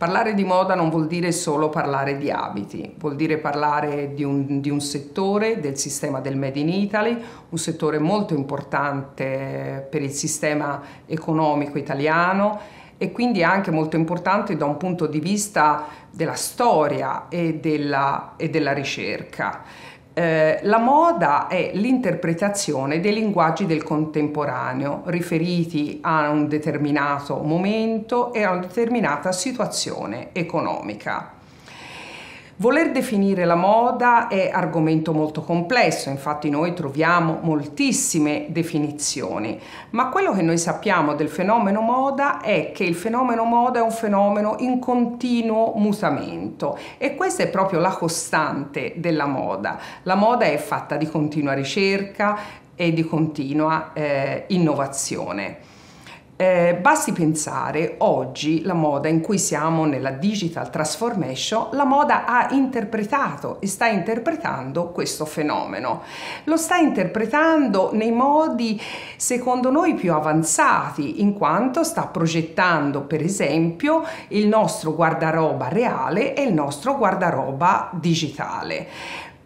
Parlare di moda non vuol dire solo parlare di abiti, vuol dire parlare di un, di un, settore del sistema del Made in Italy, un settore molto importante per il sistema economico italiano e quindi anche molto importante da un punto di vista della storia e della, e della ricerca. Eh, la moda è l'interpretazione dei linguaggi del contemporaneo riferiti a un determinato momento e a una determinata situazione economica. Voler definire la moda è argomento molto complesso, infatti noi troviamo moltissime definizioni, ma quello che noi sappiamo del fenomeno moda è che il fenomeno moda è un fenomeno in continuo mutamento e questa è proprio la costante della moda. La moda è fatta di continua ricerca e di continua eh, innovazione. Eh, basti pensare oggi la moda in cui siamo nella digital transformation, la moda ha interpretato e sta interpretando questo fenomeno. Lo sta interpretando nei modi secondo noi più avanzati, in quanto sta progettando per esempio il nostro guardaroba reale e il nostro guardaroba digitale.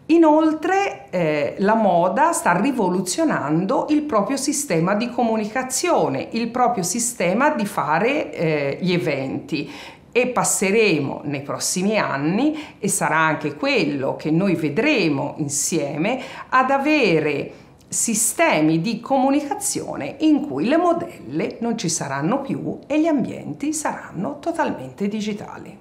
Inoltre eh, la moda sta rivoluzionando il proprio sistema di comunicazione, il proprio sistema di fare eh, gli eventi e passeremo nei prossimi anni, e sarà anche quello che noi vedremo insieme, ad avere sistemi di comunicazione in cui le modelle non ci saranno più e gli ambienti saranno totalmente digitali.